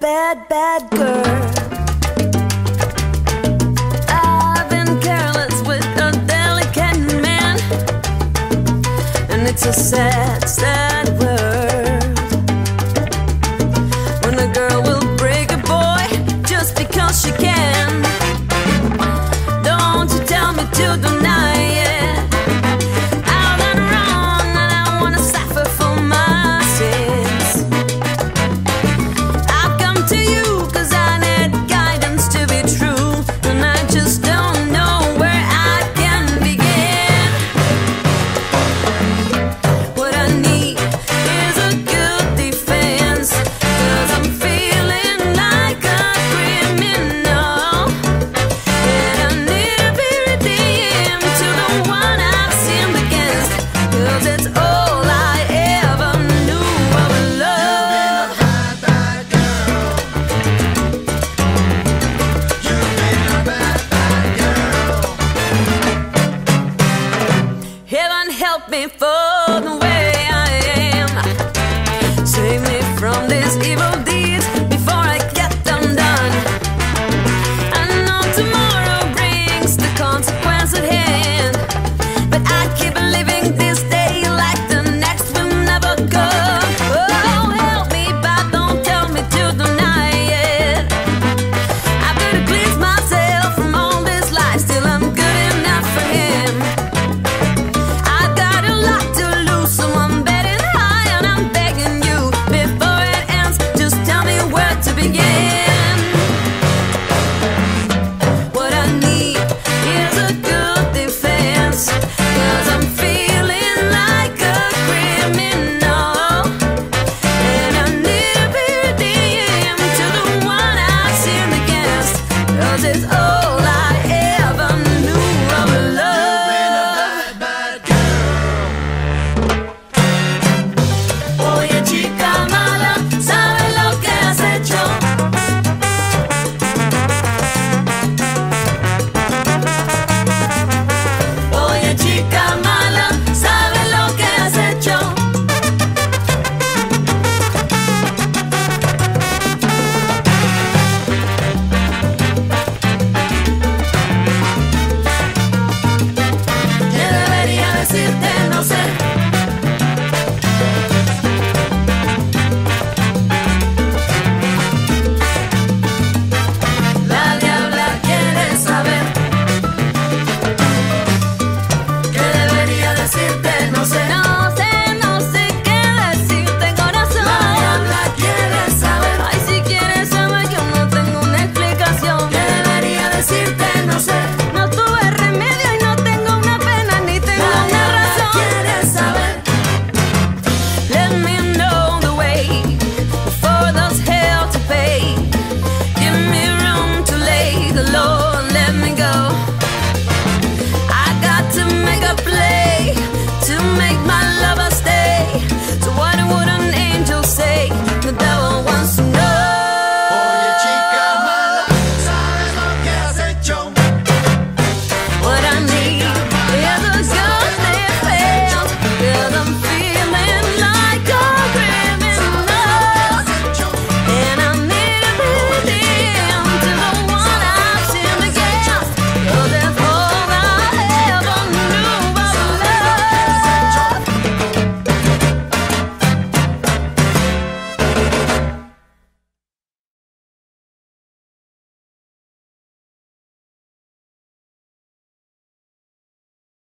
bad, bad girl. I've been careless with a delicate man, and it's a sad, sad. before.